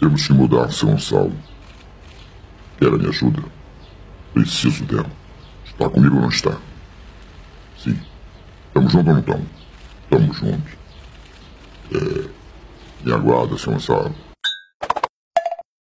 Temos que mudar, seu Gonçalo. Quer a minha ajuda? Preciso dela. Está comigo ou não está? Sim. Estamos juntos ou não estamos? Estamos juntos. É... Me aguarda, seu Gonçalo.